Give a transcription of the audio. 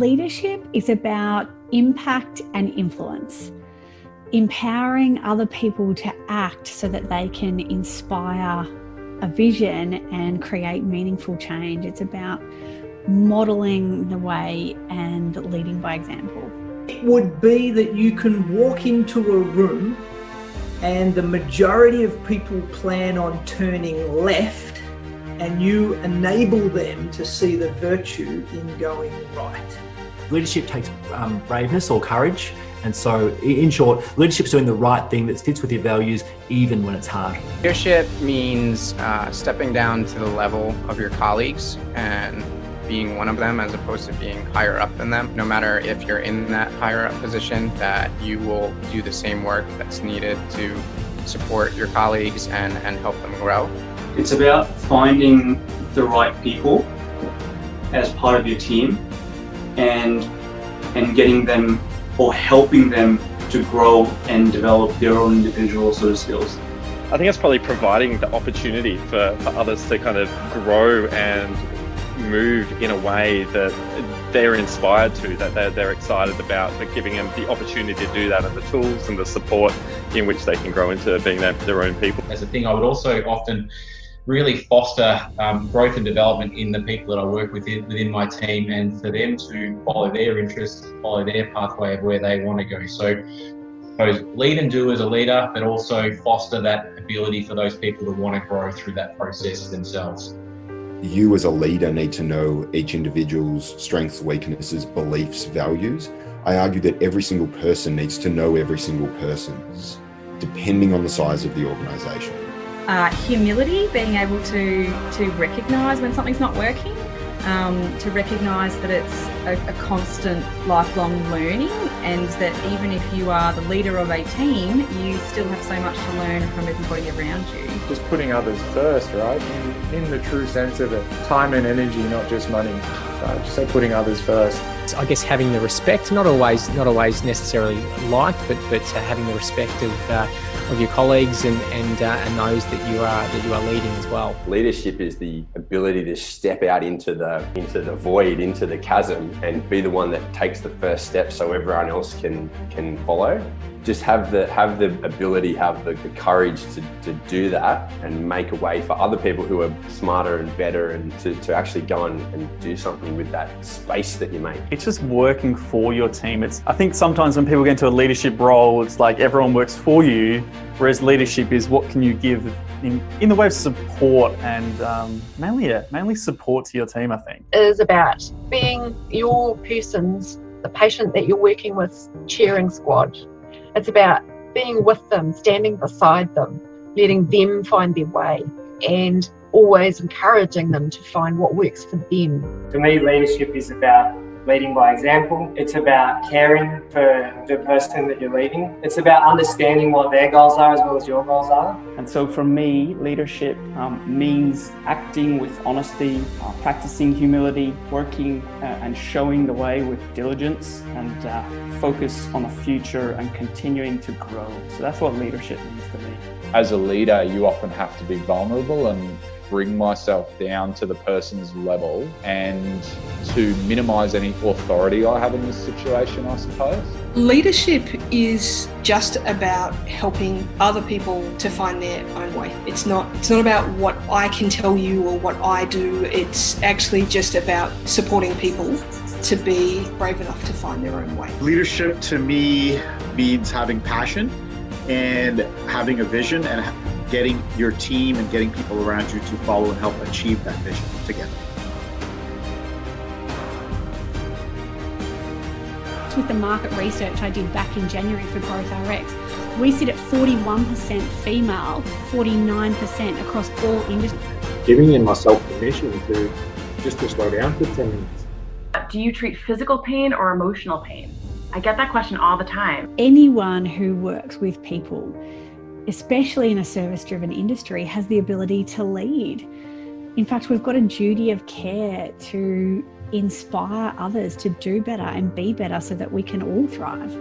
Leadership is about impact and influence, empowering other people to act so that they can inspire a vision and create meaningful change. It's about modeling the way and leading by example. It would be that you can walk into a room and the majority of people plan on turning left and you enable them to see the virtue in going right. Leadership takes um, braveness or courage. And so, in short, leadership's doing the right thing that fits with your values, even when it's hard. Leadership means uh, stepping down to the level of your colleagues and being one of them as opposed to being higher up than them. No matter if you're in that higher up position, that you will do the same work that's needed to support your colleagues and, and help them grow. It's about finding the right people as part of your team and and getting them or helping them to grow and develop their own individual sort of skills. I think it's probably providing the opportunity for, for others to kind of grow and move in a way that they're inspired to, that they're, they're excited about, but giving them the opportunity to do that and the tools and the support in which they can grow into being their, their own people. As a thing, I would also often really foster um, growth and development in the people that I work with within my team and for them to follow their interests, follow their pathway of where they want to go. So, lead and do as a leader, but also foster that ability for those people to want to grow through that process themselves. You, as a leader, need to know each individual's strengths, weaknesses, beliefs, values. I argue that every single person needs to know every single person's, depending on the size of the organisation uh, humility, being able to to recognise when something's not working, um, to recognise that it's a, a, constant lifelong learning, and that even if you are the leader of a team, you still have so much to learn from everybody around you. Just putting others first, right? In, in the true sense of it, time and energy, not just money. So just say putting others first. I guess having the respect, not always, not always necessarily liked, but but uh, having the respect of. Uh, of your colleagues and and, uh, and those that you are that you are leading as well. Leadership is the ability to step out into the into the void, into the chasm, and be the one that takes the first step, so everyone else can can follow just have the have the ability, have the, the courage to, to do that and make a way for other people who are smarter and better and to, to actually go and, and do something with that space that you make. It's just working for your team. It's I think sometimes when people get into a leadership role, it's like everyone works for you, whereas leadership is what can you give in, in the way of support and um, mainly yeah, mainly support to your team. I think it is about being your person's the patient that you're working with cheering squad it's about being with them, standing beside them, letting them find their way, and always encouraging them to find what works for them. For me, leadership is about leading by example. It's about caring for the person that you're leading. It's about understanding what their goals are as well as your goals are. And so for me, leadership um, means acting with honesty, uh, practicing humility, working uh, and showing the way with diligence and uh, focus on the future and continuing to grow. So that's what leadership means to me. As a leader, you often have to be vulnerable and bring myself down to the person's level and to minimize any authority I have in this situation, I suppose. Leadership is just about helping other people to find their own way. It's not it's not about what I can tell you or what I do. It's actually just about supporting people to be brave enough to find their own way. Leadership to me means having passion and having a vision and getting your team and getting people around you to follow and help achieve that vision together. With the market research I did back in January for Growth RX, we sit at 41% female, 49% across all industries. Giving myself permission to just to slow down for 10 minutes. Do you treat physical pain or emotional pain? I get that question all the time. Anyone who works with people especially in a service driven industry, has the ability to lead. In fact, we've got a duty of care to inspire others to do better and be better so that we can all thrive.